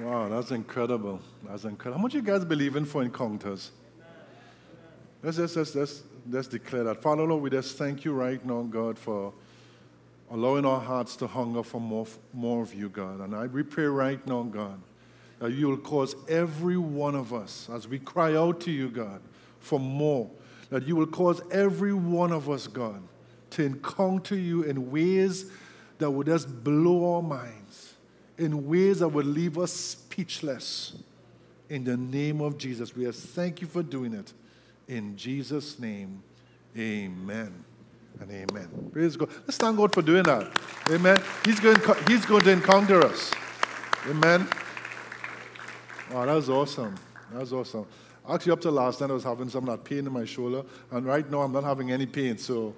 Wow, that's incredible. That's incredible. How much you guys believe in for encounters? Let's just let's, let's, let's declare that. Father, Lord, we just thank you right now, God, for allowing our hearts to hunger for more, more of you, God. And I, we pray right now, God, that you will cause every one of us, as we cry out to you, God, for more, that you will cause every one of us, God, to encounter you in ways that would just blow our minds, in ways that would leave us speechless. In the name of Jesus, we just thank you for doing it. In Jesus' name, amen and amen. Praise God. Let's thank God for doing that. Amen. He's going, he's going to encounter us. Amen. Wow, that was awesome. That was awesome. Actually, up to last night, I was having some that pain in my shoulder, and right now I'm not having any pain. So,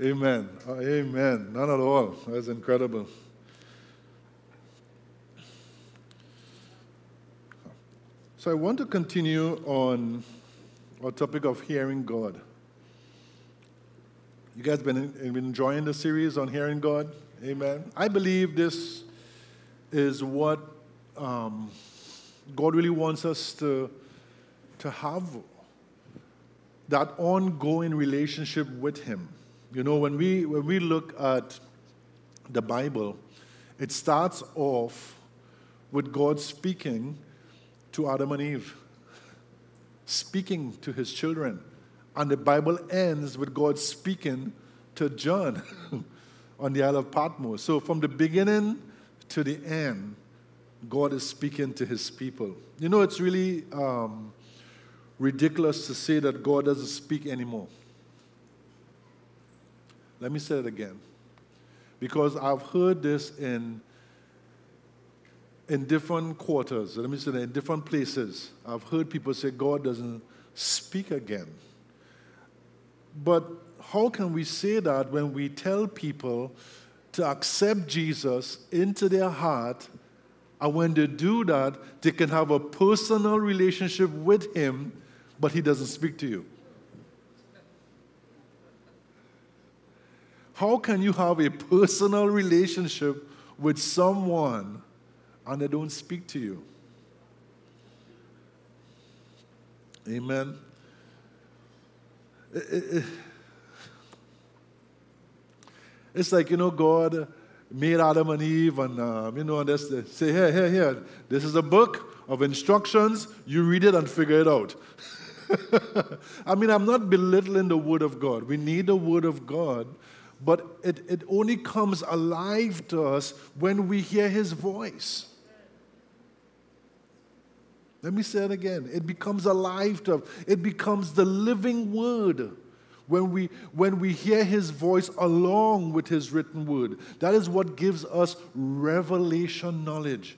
amen. Uh, amen. None at all. That's incredible. So, I want to continue on our topic of hearing God. You guys been, been enjoying the series on hearing God? Amen. I believe this is what um, God really wants us to, to have that ongoing relationship with Him. You know, when we, when we look at the Bible, it starts off with God speaking to Adam and Eve, speaking to his children. And the Bible ends with God speaking to John on the Isle of Patmos. So from the beginning to the end, God is speaking to his people. You know, it's really um, ridiculous to say that God doesn't speak anymore. Let me say it again. Because I've heard this in, in different quarters, let me say that in different places. I've heard people say God doesn't speak again. But how can we say that when we tell people to accept Jesus into their heart, and when they do that, they can have a personal relationship with Him, but He doesn't speak to you? How can you have a personal relationship with someone and they don't speak to you? Amen. It's like, you know, God made Adam and Eve, and, uh, you know, and they say, here, here, here, this is a book of instructions. You read it and figure it out. I mean, I'm not belittling the Word of God. We need the Word of God, but it, it only comes alive to us when we hear His voice. Let me say it again. It becomes alive to us. It becomes the living word when we, when we hear his voice along with his written word. That is what gives us revelation knowledge.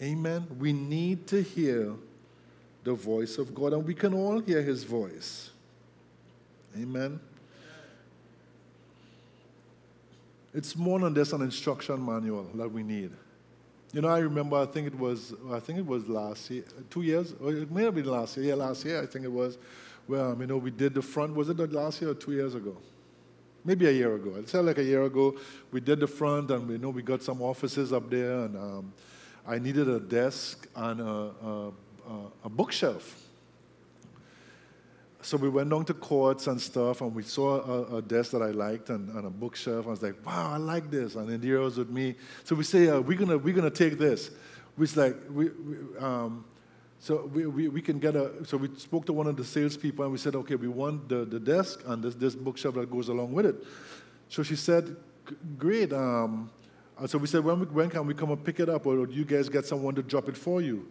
Amen. We need to hear the voice of God, and we can all hear his voice. Amen. It's more than just an instruction manual that we need. You know, I remember, I think it was, I think it was last year, two years, or it may have been last year. Yeah, last year, I think it was. Well, you know, we did the front, was it last year or two years ago? Maybe a year ago. I'd say like a year ago. We did the front, and we know we got some offices up there, and um, I needed a desk and a, a, a bookshelf. So we went down to courts and stuff, and we saw a, a desk that I liked and, and, a bookshelf. I was like, wow, I like this. And Indira was with me. So we say, uh, we're going we're gonna take this. We like, we, we um, so we, we, we, can get a, so we spoke to one of the salespeople and we said, okay, we want the, the desk and this, this bookshelf that goes along with it. So she said, great. Um, so we said, when, we, when can we come and pick it up or do you guys get someone to drop it for you?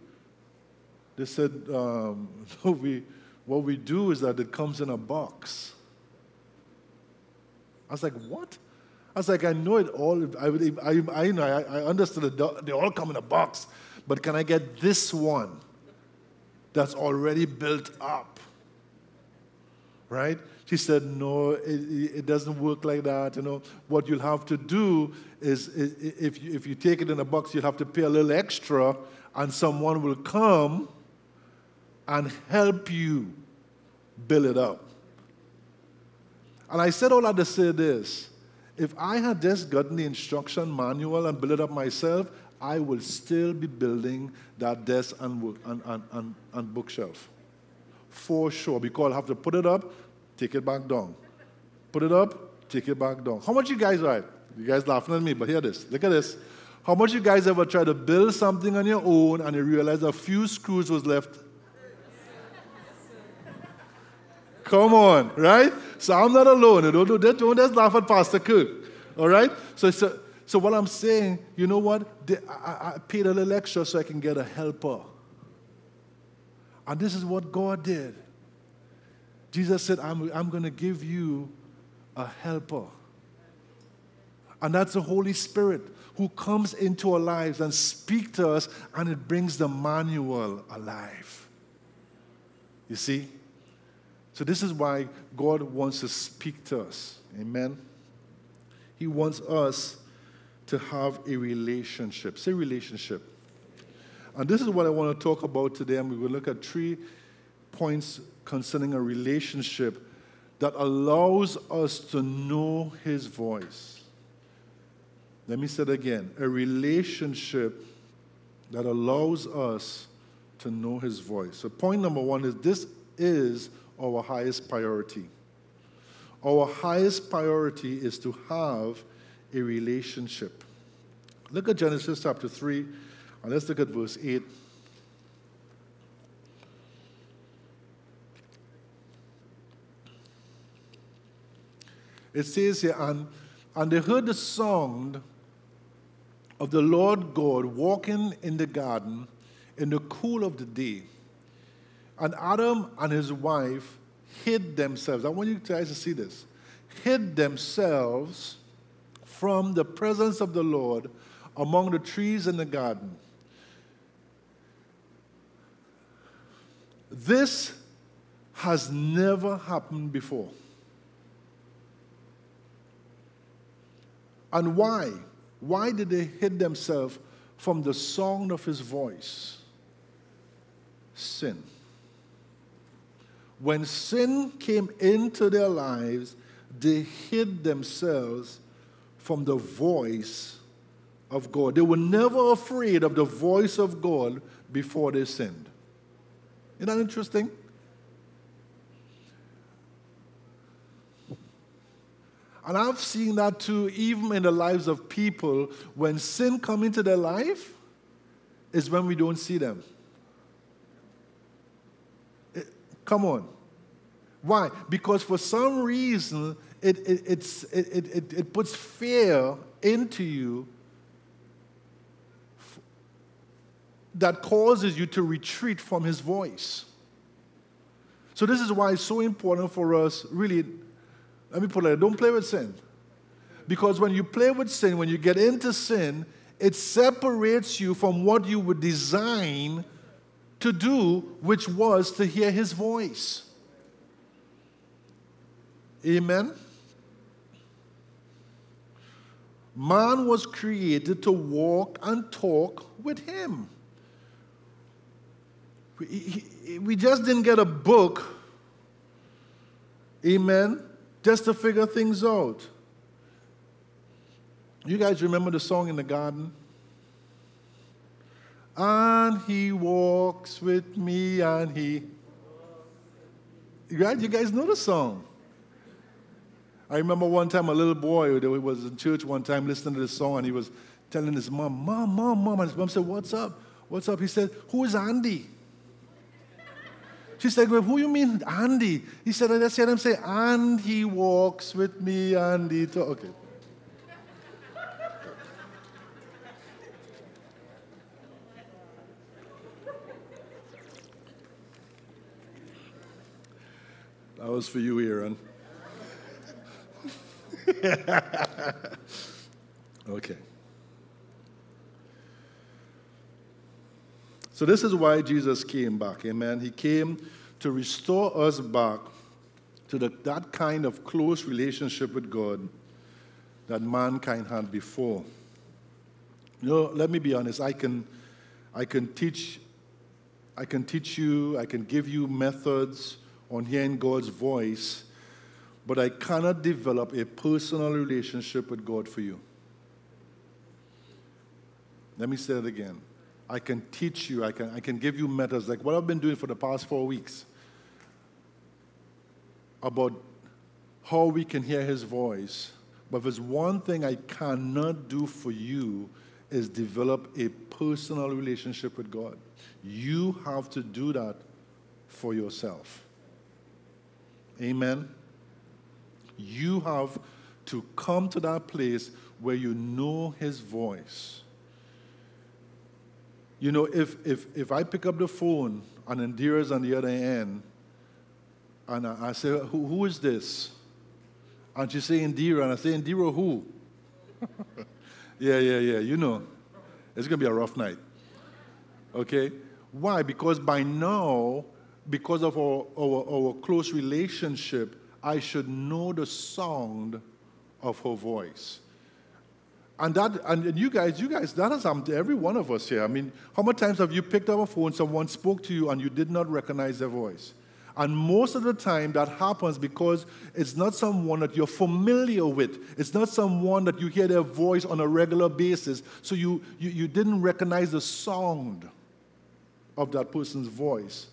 They said, um, no, we, what we do is that it comes in a box. I was like, what? I was like, I know it all. I, I, I, I, I understood it. They all come in a box. But can I get this one that's already built up? Right? She said, no, it, it doesn't work like that. You know, what you'll have to do is, is if, you, if you take it in a box, you'll have to pay a little extra, and someone will come and help you build it up. And I said all that to say this if I had just gotten the instruction manual and built it up myself, I will still be building that desk and, and, and, and, and bookshelf. For sure, because I have to put it up, take it back down. Put it up, take it back down. How much you guys right? You guys laughing at me, but hear this. Look at this. How much you guys ever try to build something on your own and you realize a few screws was left? Come on, right? So I'm not alone. Don't, don't, don't just laugh at Pastor Kirk. All right? So, so, so what I'm saying, you know what? I, I paid a little extra so I can get a helper. And this is what God did. Jesus said, I'm, I'm going to give you a helper. And that's the Holy Spirit who comes into our lives and speaks to us, and it brings the manual alive. You see? So, this is why God wants to speak to us. Amen? He wants us to have a relationship. Say relationship. And this is what I want to talk about today. And we will look at three points concerning a relationship that allows us to know His voice. Let me say it again a relationship that allows us to know His voice. So, point number one is this is our highest priority. Our highest priority is to have a relationship. Look at Genesis chapter 3, and let's look at verse 8. It says here, and, and they heard the sound of the Lord God walking in the garden in the cool of the day. And Adam and his wife hid themselves. I want you guys to see this. Hid themselves from the presence of the Lord among the trees in the garden. This has never happened before. And why? Why did they hid themselves from the sound of his voice? Sin. When sin came into their lives, they hid themselves from the voice of God. They were never afraid of the voice of God before they sinned. Isn't that interesting? And I've seen that too, even in the lives of people. When sin come into their life, is when we don't see them. Come on. Why? Because for some reason, it, it, it, it, it puts fear into you that causes you to retreat from his voice. So, this is why it's so important for us, really, let me put it, don't play with sin. Because when you play with sin, when you get into sin, it separates you from what you were designed to do, which was to hear his voice. Amen. Man was created to walk and talk with him. We, just didn't get a book, amen, just to figure things out. You guys remember the song in the garden? And he walks with me and he. Right you guys know the song. I remember one time a little boy who was in church one time listening to this song and he was telling his mom mom mom mom. And his mom said what's up? What's up? He said who is andy? She said well, who you mean andy? He said i just heard him say and he walks with me and he talk. okay That was for you, Aaron. okay. So, this is why Jesus came back. Amen. He came to restore us back to the, that kind of close relationship with God that mankind had before. You know, let me be honest. I can, I can teach, I can teach you. I can give you methods on hearing God's voice. but I cannot develop a personal relationship with God for you. Let me say it again. I can teach you, I can, I can give you methods like what I've been doing for the past four weeks about how we can hear His voice. But there's one thing I cannot do for you, is develop a personal relationship with God. You have to do that for yourself. Amen. You have to come to that place where you know His voice. You know, if, if, if I pick up the phone and Indira's on the other end, and I, I say, who, who is this? And she say Indira, and I say, Indira who? yeah, yeah, yeah, you know. It's going to be a rough night. Okay? Why? Because by now, because of our, our, our close relationship, I should know the sound of her voice. And that, and you guys, you guys, that has happened to every one of us here. I mean, how many times have you picked up a phone, someone spoke to you, and you did not recognize their voice? And most of the time, that happens because it's not someone that you're familiar with. It's not someone that you hear their voice on a regular basis. So you, you, you didn't recognize the sound of that person's voice.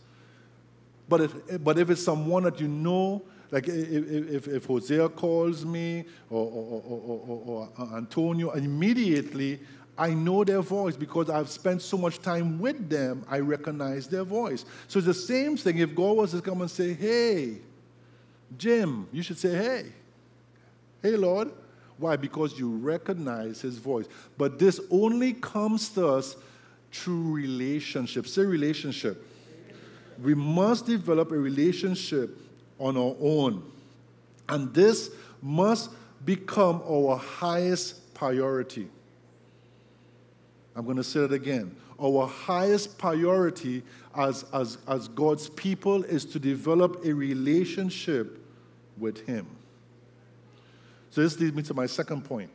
But if, but if it's someone that you know, like if, if, if Hosea calls me or, or, or, or, Antonio, immediately I know their voice because I've spent so much time with them, I recognize their voice. So it's the same thing. If God was to come and say, Hey, Jim, you should say, Hey. Hey, Lord. Why? Because you recognize his voice. But this only comes to us through relationship. Say relationship. We must develop a relationship on our own. And this must become our highest priority. I'm going to say it again. Our highest priority as, as, as God's people is to develop a relationship with Him. So, this leads me to my second point,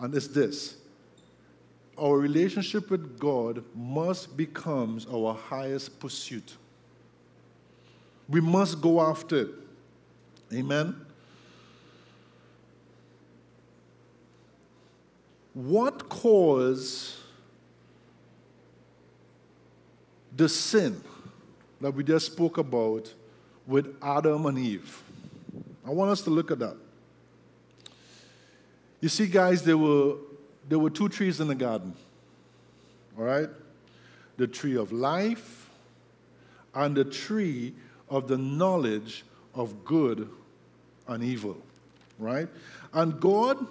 and it's this our relationship with God must become our highest pursuit. We must go after it. Amen. What caused the sin that we just spoke about with Adam and Eve? I want us to look at that. You see, guys, there were, there were two trees in the garden, all right? The tree of life and the tree of the knowledge of good and evil, right? And God,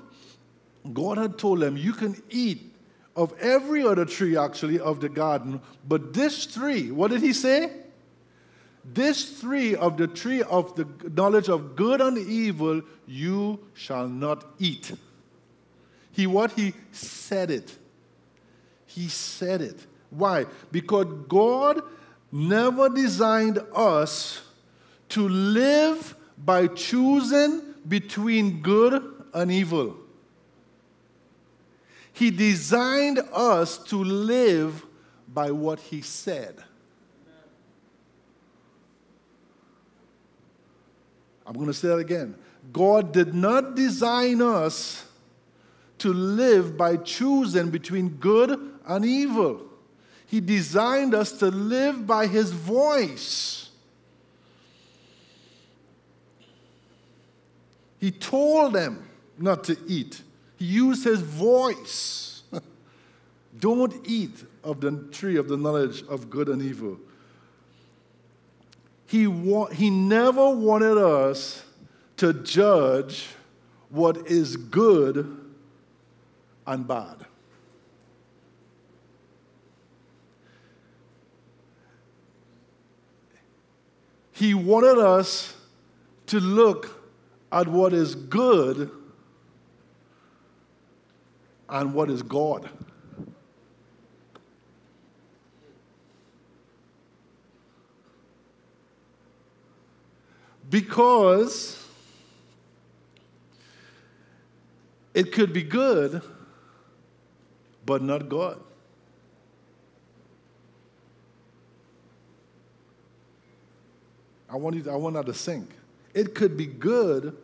God had told them, you can eat of every other tree actually of the garden, but this tree, what did he say? This tree of the tree of the knowledge of good and evil, you shall not eat. He what? He said it. He said it. Why? Because God never designed us to live by choosing between good and evil. He designed us to live by what He said. I'm going to say that again. God did not design us to live by choosing between good and evil. He designed us to live by His voice. He told them not to eat. He used His voice. Don't eat of the tree of the knowledge of good and evil. He, wa- he never wanted us to judge what is good and bad. He wanted us to look at what is good and what is God. Because it could be good, but not God. I want, you to, I want that to sink. It could be good,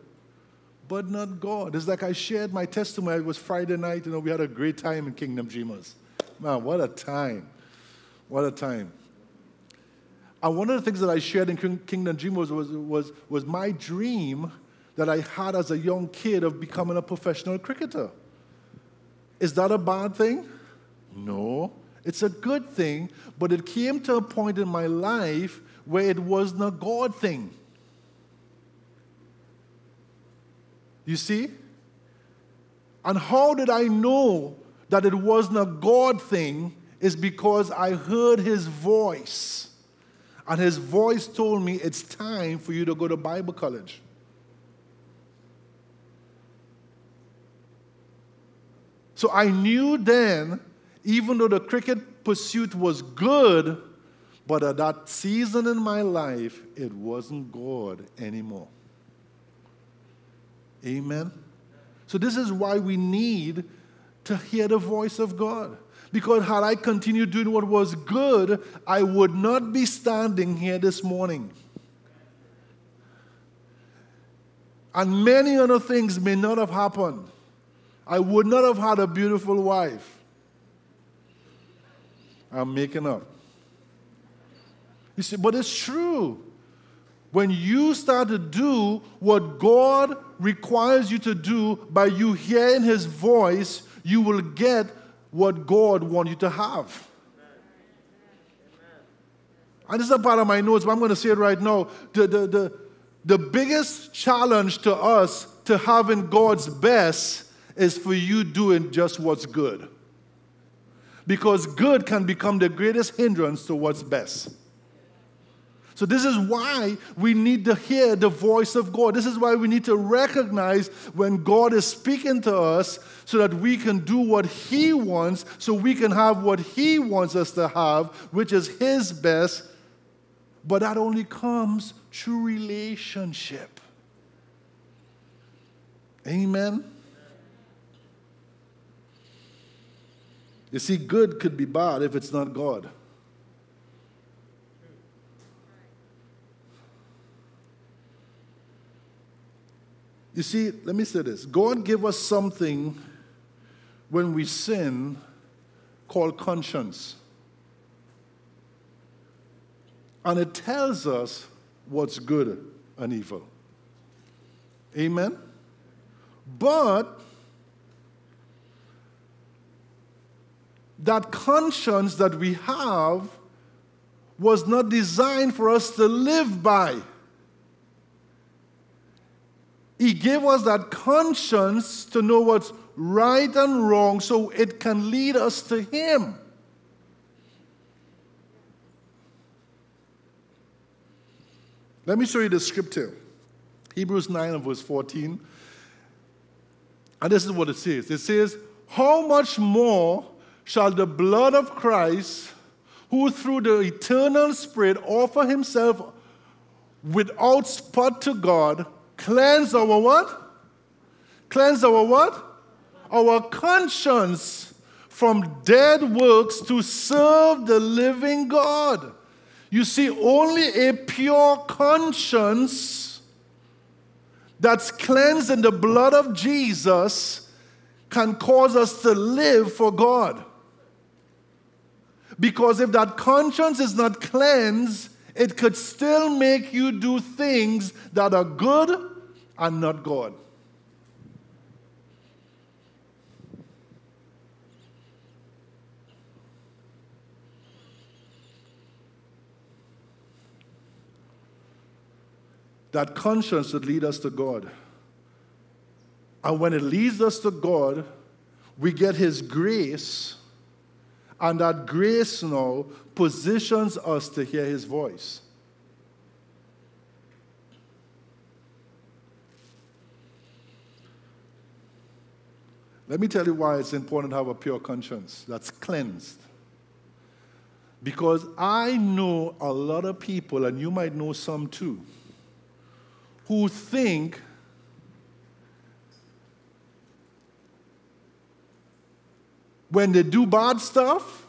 but not God. It's like I shared my testimony. It was Friday night, you know, we had a great time in Kingdom Dreamers. Man, what a time. What a time. And one of the things that I shared in Kingdom Dreamers was, was, was my dream that I had as a young kid of becoming a professional cricketer. Is that a bad thing? No. It's a good thing, but it came to a point in my life where it wasn't a God thing. You see? And how did I know that it wasn't a God thing? Is because I heard his voice. And his voice told me it's time for you to go to Bible college. So I knew then, even though the cricket pursuit was good, but at that season in my life, it wasn't God anymore. Amen? So, this is why we need to hear the voice of God. Because had I continued doing what was good, I would not be standing here this morning. And many other things may not have happened. I would not have had a beautiful wife. I'm making up. You see, but it's true. When you start to do what God requires you to do by you hearing His voice, you will get what God wants you to have. And this is a part of my notes, but I'm going to say it right now. The, the, the, the biggest challenge to us to having God's best is for you doing just what's good. Because good can become the greatest hindrance to what's best. So, this is why we need to hear the voice of God. This is why we need to recognize when God is speaking to us so that we can do what He wants, so we can have what He wants us to have, which is His best. But that only comes through relationship. Amen. You see, good could be bad if it's not God. You see, let me say this God gave us something when we sin called conscience. And it tells us what's good and evil. Amen? But that conscience that we have was not designed for us to live by. He gave us that conscience to know what's right and wrong so it can lead us to Him. Let me show you the scripture Hebrews 9 and verse 14. And this is what it says it says, How much more shall the blood of Christ, who through the eternal Spirit offer himself without spot to God, cleanse our what? Cleanse our what? Our conscience from dead works to serve the living God. You see, only a pure conscience that's cleansed in the blood of Jesus can cause us to live for God. Because if that conscience is not cleansed, it could still make you do things that are good and not God. That conscience should lead us to God. And when it leads us to God, we get His grace and that grace now positions us to hear his voice. Let me tell you why it's important to have a pure conscience that's cleansed. Because I know a lot of people, and you might know some too, who think when they do bad stuff,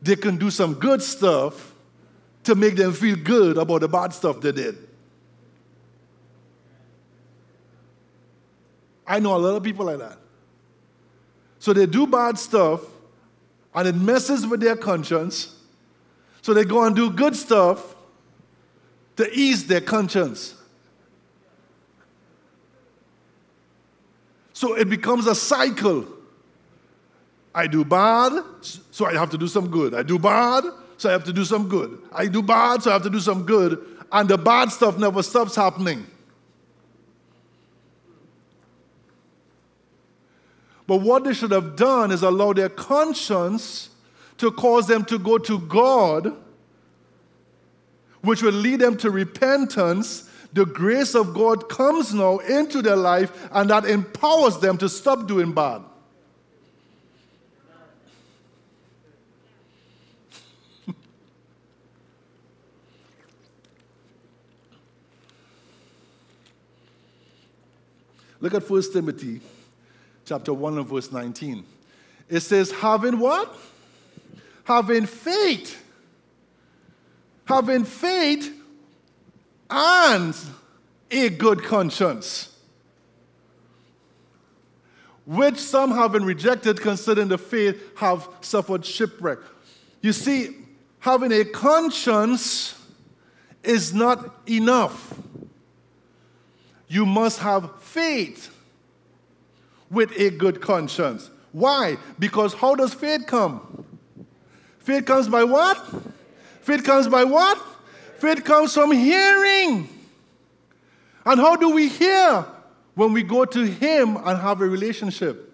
they can do some good stuff to make them feel good about the bad stuff they did. I know a lot of people like that. So they do bad stuff and it messes with their conscience. So they go and do good stuff to ease their conscience. So it becomes a cycle I do bad, so I have to do some good. I do bad, so I have to do some good. I do bad, so I have to do some good. And the bad stuff never stops happening. But what they should have done is allow their conscience to cause them to go to God, which will lead them to repentance. The grace of God comes now into their life, and that empowers them to stop doing bad. Look at 1 Timothy chapter 1 and verse 19. It says, having what? Having faith. Having faith and a good conscience. Which some having rejected, considering the faith, have suffered shipwreck. You see, having a conscience is not enough. You must have faith with a good conscience. Why? Because how does faith come? Faith comes by what? Faith comes by what? Faith comes from hearing. And how do we hear? When we go to Him and have a relationship.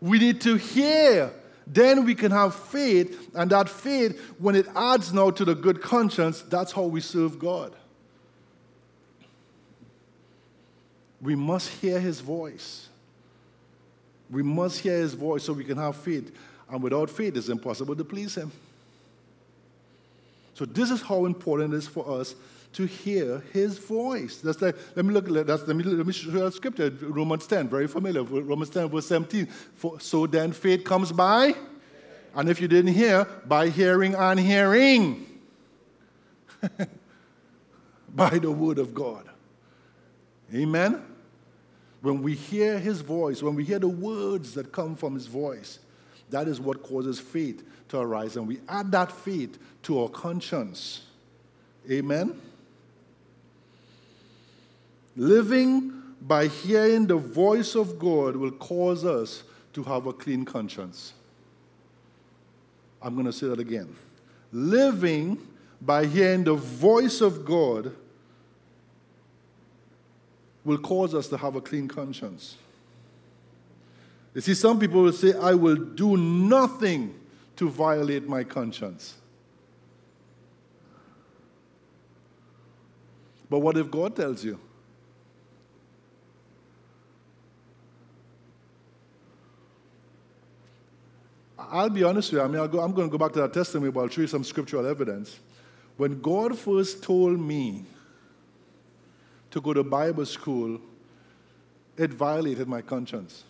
We need to hear. Then we can have faith, and that faith, when it adds now to the good conscience, that's how we serve God. We must hear his voice. We must hear his voice so we can have faith. And without faith, it's impossible to please him. So this is how important it is for us to hear his voice. That's like, let me look, that's, let, me, let me show you that scripture, Romans 10, very familiar, Romans 10, verse 17. For, so then faith comes by, and if you didn't hear, by hearing and hearing. by the word of God. Amen? When we hear his voice, when we hear the words that come from his voice, that is what causes faith to arise. And we add that faith to our conscience. Amen? Living by hearing the voice of God will cause us to have a clean conscience. I'm going to say that again. Living by hearing the voice of God will cause us to have a clean conscience. You see, some people will say, I will do nothing to violate my conscience. But what if God tells you? I'll be honest with you. I mean, go, I'm going to go back to that testimony, but I'll show you some scriptural evidence. When God first told me to go to Bible school, it violated my conscience.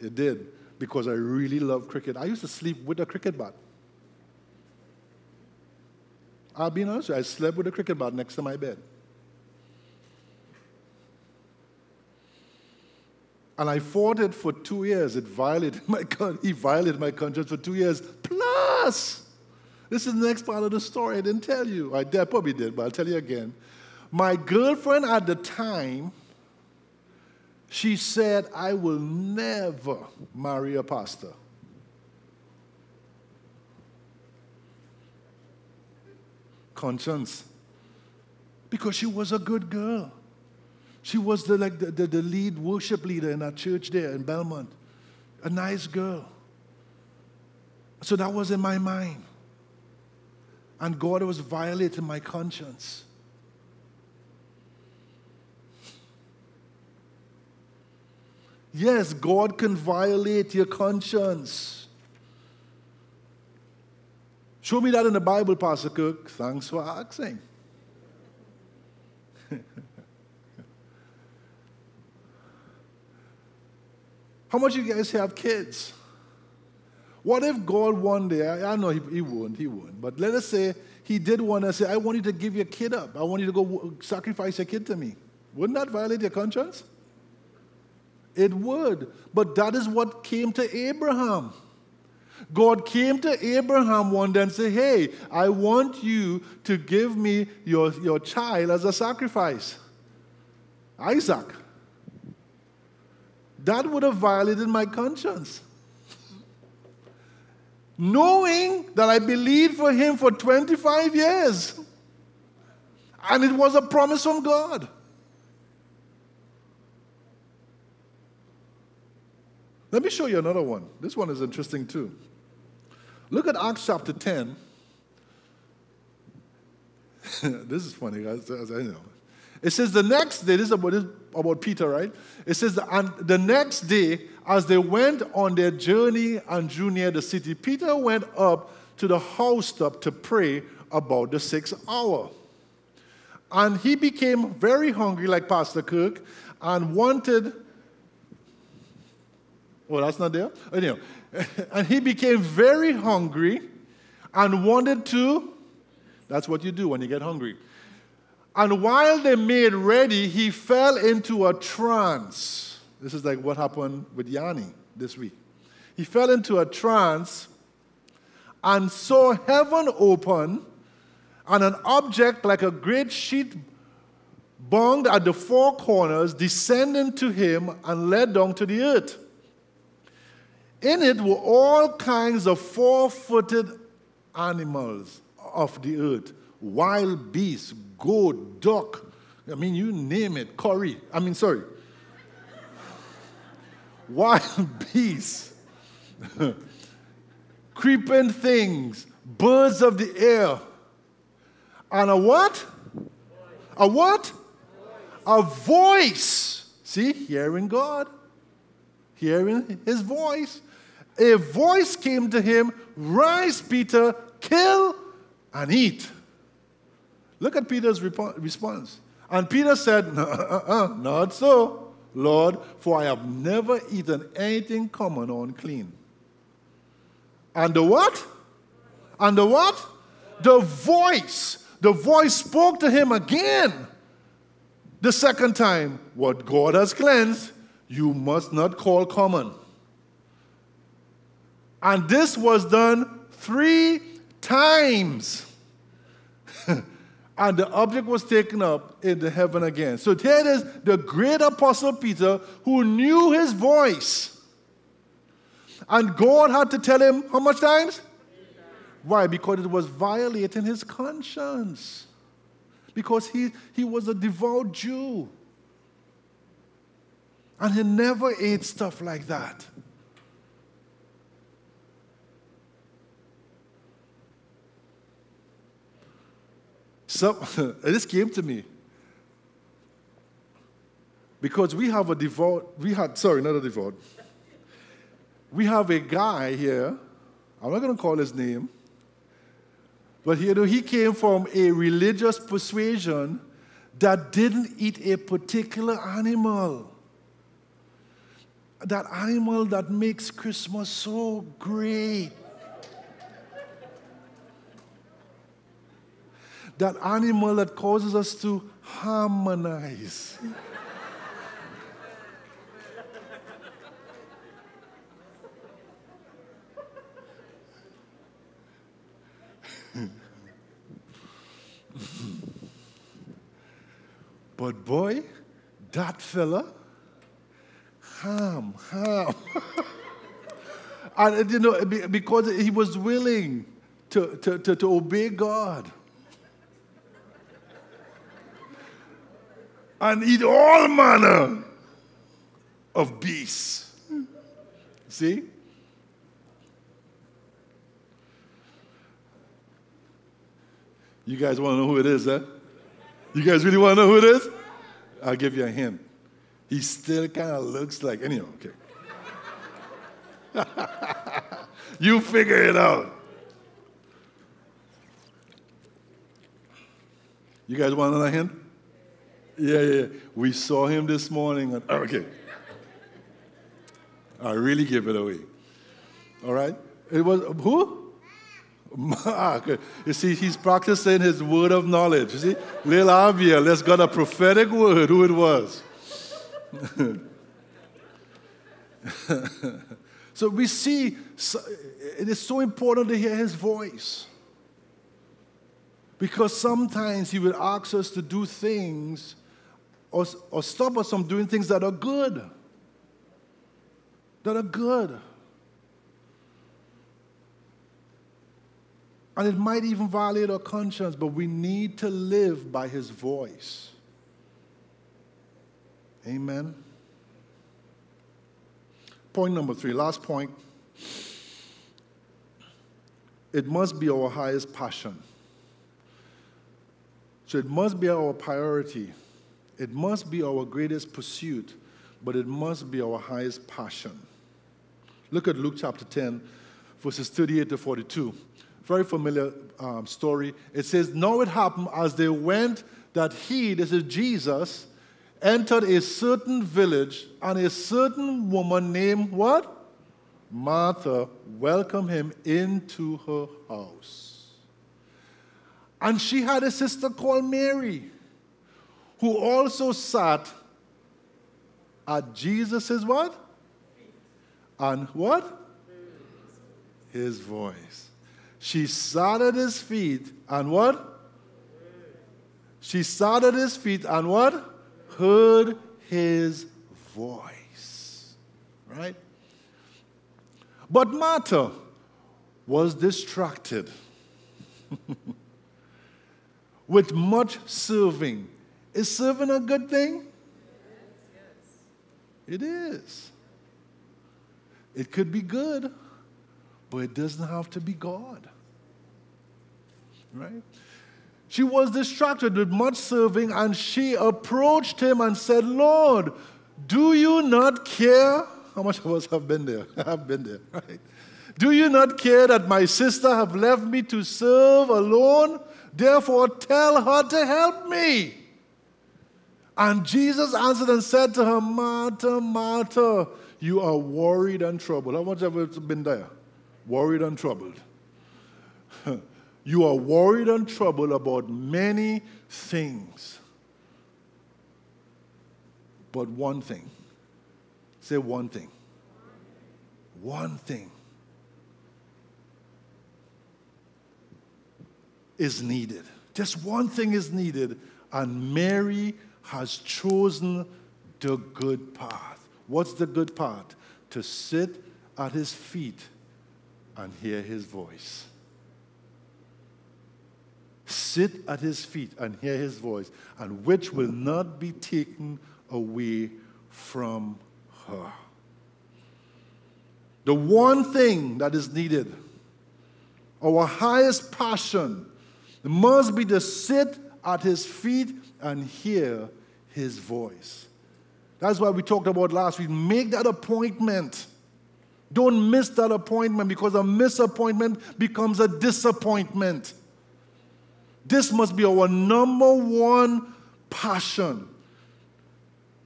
It did, because I really love cricket. I used to sleep with a cricket bat. I'll be honest, you, I slept with a cricket bat next to my bed. And I fought it for two years. It violated my he violated my conscience for two years. Plus, this is the next part of the story I didn't tell you. I did, probably did, but I'll tell you again. My girlfriend at the time, she said, I will never marry a pastor. Conscience. Because she was a good girl. She was the, like the, the, the lead worship leader in our church there in Belmont. A nice girl. So that was in my mind and God was violating my conscience. Yes, God can violate your conscience. Show me that in the Bible, Pastor Kirk. Thanks for asking. How much you guys have kids? What if God one day, I, I know he, he won't, he won't, but let us say he did want to say, I want you to give your kid up. I want you to go sacrifice your kid to me. Wouldn't that violate your conscience? It would. But that is what came to Abraham. God came to Abraham one day and said, Hey, I want you to give me your, your child as a sacrifice. Isaac. That would have violated my conscience. Knowing that I believed for him for 25 years. And it was a promise from God. Let me show you another one. This one is interesting too. Look at Acts chapter 10. this is funny, guys. I know. It says the next day, this is about, this, about Peter, right? It says, and the next day, as they went on their journey and drew near the city, Peter went up to the housetop to pray about the sixth hour. And he became very hungry, like Pastor Kirk, and wanted Oh, that's not there? Anyway, and he became very hungry and wanted to. That's what you do when you get hungry. And while they made ready, he fell into a trance. This is like what happened with Yanni this week. He fell into a trance and saw heaven open and an object like a great sheet bound at the four corners descending to him and led down to the earth. In it were all kinds of four footed animals of the earth wild beasts, goat, duck. I mean, you name it, curry. I mean, sorry. wild beasts, creeping things, birds of the air. And a what? A what? A voice. See, hearing God, hearing his voice a voice came to him Rise, Peter, kill and eat. Look at Peter's response. And Peter said, uh, uh, uh, Not so, Lord, for I have never eaten anything common or unclean. And the what? And the what? The voice. The voice spoke to him again. The second time, what God has cleansed, you must not call common. And this was done three times. and the object was taken up into heaven again. So here it is the great apostle Peter who knew his voice. And God had to tell him how much times? Why? Because it was violating his conscience. Because he, he was a devout Jew. And he never ate stuff like that. So, this came to me. Because we have a devout, we had, sorry, not a devout. We have a guy here, I'm not going to call his name, but you know, he came from a religious persuasion that didn't eat a particular animal. That animal that makes Christmas so great. That animal that causes us to harmonize. but boy, that fella, ham, ham. and you know, because he was willing to, to, to, to obey God. And eat all manner of beasts. See? You guys want to know who it is, huh? You guys really want to know who it is? I'll give you a hint. He still kind of looks like, anyhow, okay. you figure it out. You guys want another hint? Yeah, yeah. We saw him this morning. And, okay. I really give it away. All right? It was who? Ah, Mark. You see, he's practicing his word of knowledge. You see, Lil Abia, let's got a prophetic word, who it was. so we see it is so important to hear his voice. Because sometimes he will ask us to do things or, or stop us from doing things that are good. That are good. And it might even violate our conscience, but we need to live by his voice. Amen. Point number three, last point. It must be our highest passion. So it must be our priority. It must be our greatest pursuit, but it must be our highest passion. Look at Luke chapter 10, verses 38 to 42. Very familiar um, story. It says, Now it happened as they went that he, this is Jesus, entered a certain village, and a certain woman named what? Martha welcomed him into her house. And she had a sister called Mary, who also sat at Jesus' what? And what? His voice. She sat at his feet and what? She sat at his feet and what? heard his voice. Right? But Martha was distracted with much serving. Is serving a good thing? It is. It could be good, but it doesn't have to be God. Right? She was distracted with much serving, and she approached him and said, Lord, do you not care? How much of us have been there? I've been there, right? Do you not care that my sister have left me to serve alone? Therefore, tell her to help me. And Jesus answered and said to her, Martha, Martha, you are worried and troubled. How much have you been there? Worried and troubled. You are worried and troubled about many things. But one thing. Say one thing. One thing is needed. Just one thing is needed. And Mary has chosen the good path. What's the good path? To sit at his feet and hear his voice sit at his feet and hear his voice, and which will not be taken away from her. The one thing that is needed, our highest passion, must be to sit at his feet and hear his voice. That's why we talked about last week. Make that appointment. Don't miss that appointment because a misappointment becomes a disappointment. This must be our number one passion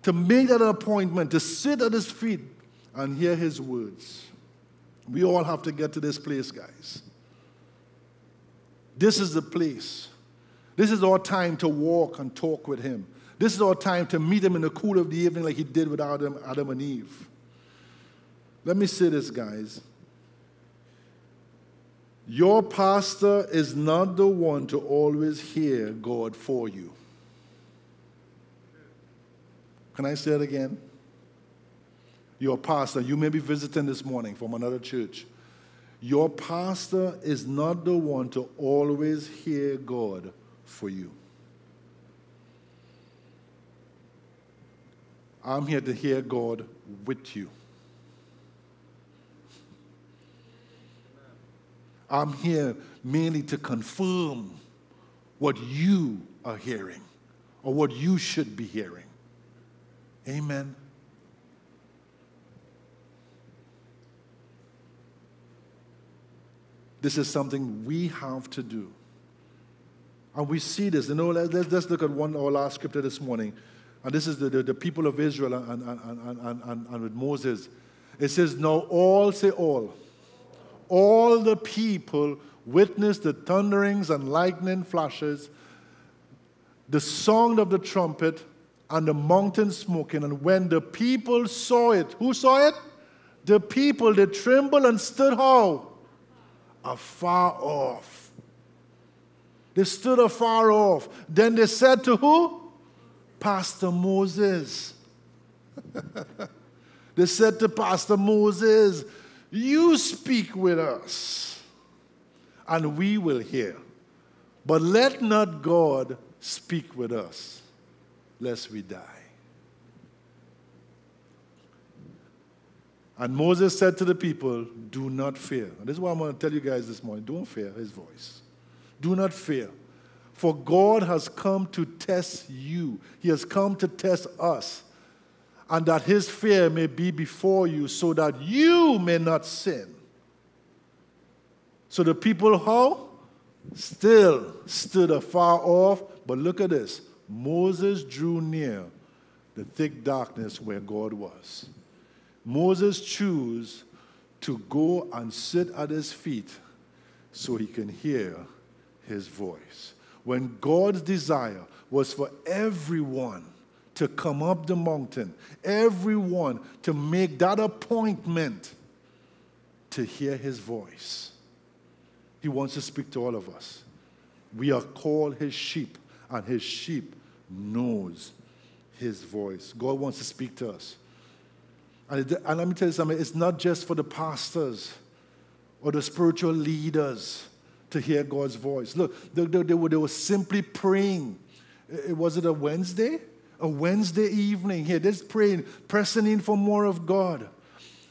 to make that appointment, to sit at his feet and hear his words. We all have to get to this place, guys. This is the place. This is our time to walk and talk with him. This is our time to meet him in the cool of the evening, like he did with Adam, Adam and Eve. Let me say this, guys. Your pastor is not the one to always hear God for you. Can I say it again? Your pastor, you may be visiting this morning from another church. Your pastor is not the one to always hear God for you. I'm here to hear God with you. I'm here merely to confirm what you are hearing or what you should be hearing. Amen. This is something we have to do. And we see this. You know, let's, let's look at one our last scripture this morning. And this is the, the, the people of Israel and, and, and, and, and, with Moses. It says, Now all say all all the people witnessed the thunderings and lightning flashes, the sound of the trumpet, and the mountain smoking. And when the people saw it, who saw it? The people, they trembled and stood how? Afar off. They stood afar off. Then they said to who? Pastor Moses. they said to Pastor Moses, You speak with us, and we will hear. But let not God speak with us, lest we die. And Moses said to the people, Do not fear. And this is what I'm going to tell you guys this morning. Don't fear his voice. Do not fear. For God has come to test you, He has come to test us, and that His fear may be before you, so that you may not sin. So the people, how? Still stood afar off, but look at this. Moses drew near the thick darkness where God was. Moses chose to go and sit at his feet so he can hear his voice. When God's desire was for everyone to come up the mountain, everyone to make that appointment to hear his voice. He wants to speak to all of us. We are called his sheep, and his sheep knows his voice. God wants to speak to us. And, it, and let me tell you something it's not just for the pastors or the spiritual leaders to hear God's voice. Look, they, they, they, were, they were simply praying. It, was it a Wednesday? A Wednesday evening here. They're praying, pressing in for more of God.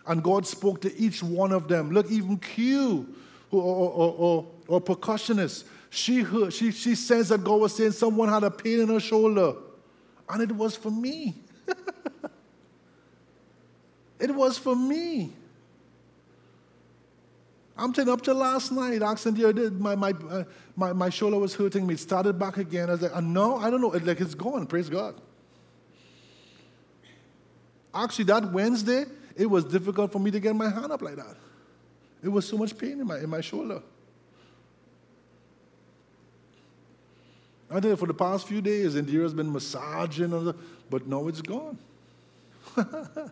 And God spoke to each one of them. Look, even Q, or, or, or, or percussionist, she, heard, she, she says that God was saying someone had a pain in her shoulder. And it was for me. It was for me. I'm telling up to last night, asking the my, my, uh, my, my shoulder was hurting me. It started back again. I was like, uh, no, I don't know. It, like, it's gone. Praise God. Actually, that Wednesday, it was difficult for me to get my hand up like that. It was so much pain in my, in my shoulder. I think for the past few days, Indira has been massaging, but now it's gone.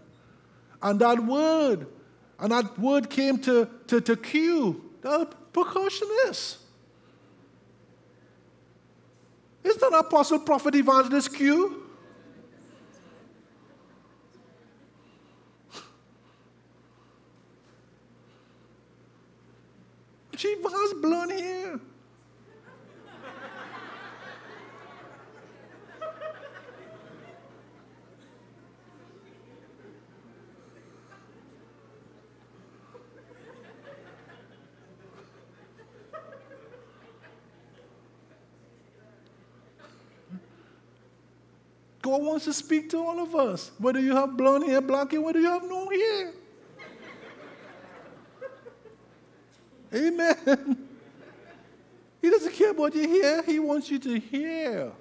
And that word, and that word came to, to, to Q, the percussionist. Is that apostle, prophet, evangelist Q? She has blonde hair. God wants to speak to all of us. Whether you have blonde hair, black hair, whether you have no hair. Amen. He doesn't care about your hair, He wants you to hear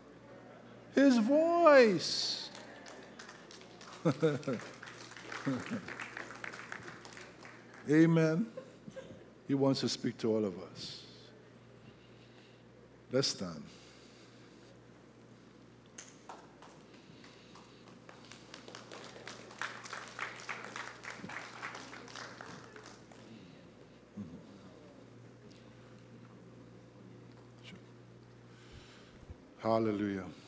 His voice. Amen. He wants to speak to all of us. Let's stand. Hallelujah.